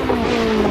Oh,